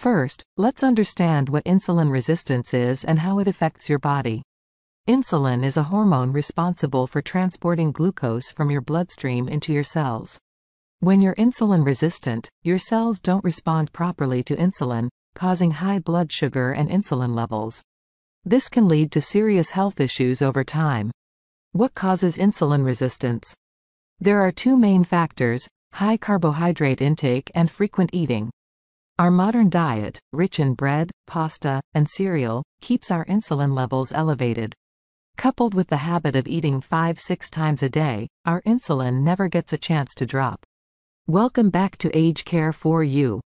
First, let's understand what insulin resistance is and how it affects your body. Insulin is a hormone responsible for transporting glucose from your bloodstream into your cells. When you're insulin resistant, your cells don't respond properly to insulin, causing high blood sugar and insulin levels. This can lead to serious health issues over time. What causes insulin resistance? There are two main factors, high carbohydrate intake and frequent eating. Our modern diet, rich in bread, pasta, and cereal, keeps our insulin levels elevated. Coupled with the habit of eating 5-6 times a day, our insulin never gets a chance to drop. Welcome back to Age Care for You.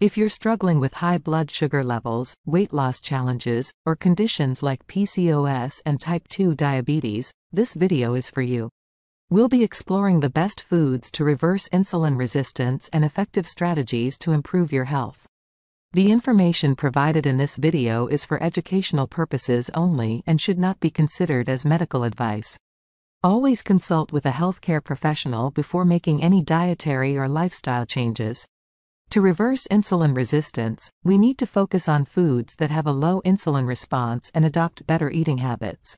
If you're struggling with high blood sugar levels, weight loss challenges, or conditions like PCOS and type 2 diabetes, this video is for you. We'll be exploring the best foods to reverse insulin resistance and effective strategies to improve your health. The information provided in this video is for educational purposes only and should not be considered as medical advice. Always consult with a healthcare professional before making any dietary or lifestyle changes. To reverse insulin resistance, we need to focus on foods that have a low insulin response and adopt better eating habits.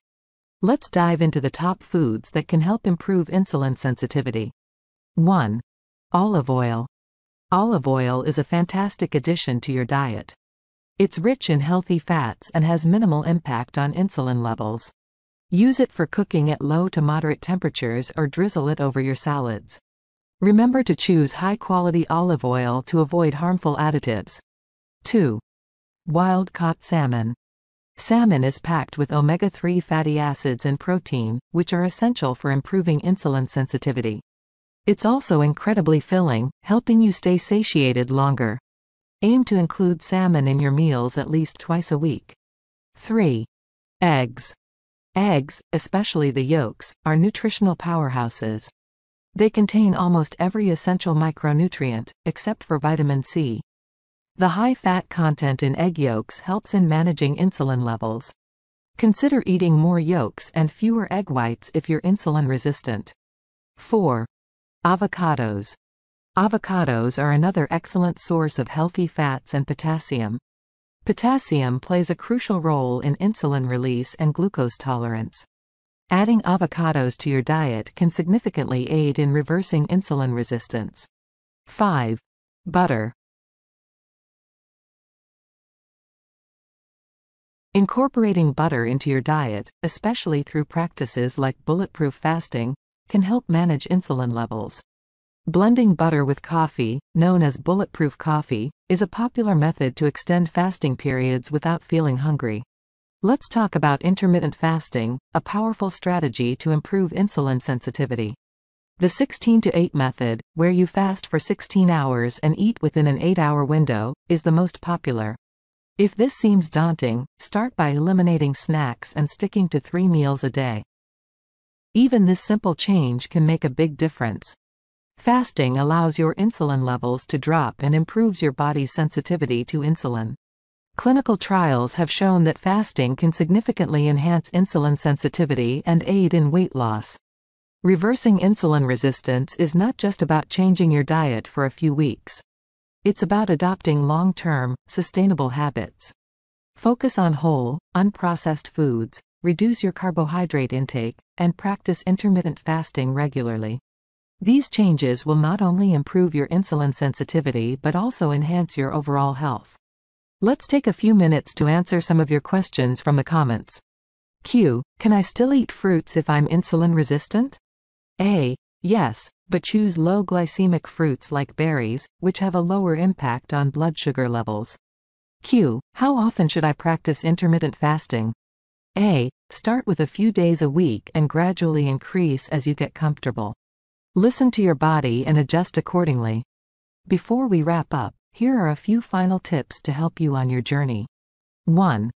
Let's dive into the top foods that can help improve insulin sensitivity. 1. Olive oil. Olive oil is a fantastic addition to your diet. It's rich in healthy fats and has minimal impact on insulin levels. Use it for cooking at low to moderate temperatures or drizzle it over your salads. Remember to choose high-quality olive oil to avoid harmful additives. 2. Wild-caught salmon. Salmon is packed with omega-3 fatty acids and protein, which are essential for improving insulin sensitivity. It's also incredibly filling, helping you stay satiated longer. Aim to include salmon in your meals at least twice a week. 3. Eggs. Eggs, especially the yolks, are nutritional powerhouses. They contain almost every essential micronutrient, except for vitamin C. The high fat content in egg yolks helps in managing insulin levels. Consider eating more yolks and fewer egg whites if you're insulin resistant. 4. Avocados. Avocados are another excellent source of healthy fats and potassium. Potassium plays a crucial role in insulin release and glucose tolerance. Adding avocados to your diet can significantly aid in reversing insulin resistance. 5. Butter. Incorporating butter into your diet, especially through practices like bulletproof fasting, can help manage insulin levels. Blending butter with coffee, known as bulletproof coffee, is a popular method to extend fasting periods without feeling hungry. Let's talk about intermittent fasting, a powerful strategy to improve insulin sensitivity. The 16 to 8 method, where you fast for 16 hours and eat within an 8-hour window, is the most popular. If this seems daunting, start by eliminating snacks and sticking to 3 meals a day. Even this simple change can make a big difference. Fasting allows your insulin levels to drop and improves your body's sensitivity to insulin. Clinical trials have shown that fasting can significantly enhance insulin sensitivity and aid in weight loss. Reversing insulin resistance is not just about changing your diet for a few weeks. It's about adopting long-term, sustainable habits. Focus on whole, unprocessed foods, reduce your carbohydrate intake, and practice intermittent fasting regularly. These changes will not only improve your insulin sensitivity but also enhance your overall health. Let's take a few minutes to answer some of your questions from the comments. Q. Can I still eat fruits if I'm insulin resistant? A. Yes, but choose low glycemic fruits like berries, which have a lower impact on blood sugar levels. Q. How often should I practice intermittent fasting? A. Start with a few days a week and gradually increase as you get comfortable. Listen to your body and adjust accordingly. Before we wrap up, here are a few final tips to help you on your journey. 1.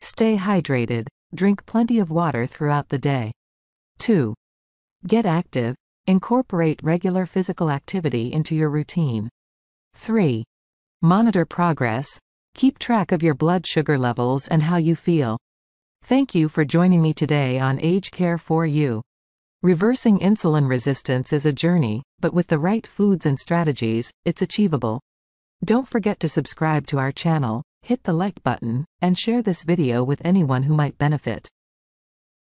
Stay hydrated. Drink plenty of water throughout the day. 2. Get active. Incorporate regular physical activity into your routine. 3. Monitor progress. Keep track of your blood sugar levels and how you feel. Thank you for joining me today on Age Care for You. Reversing insulin resistance is a journey, but with the right foods and strategies, it's achievable. Don't forget to subscribe to our channel, hit the like button, and share this video with anyone who might benefit.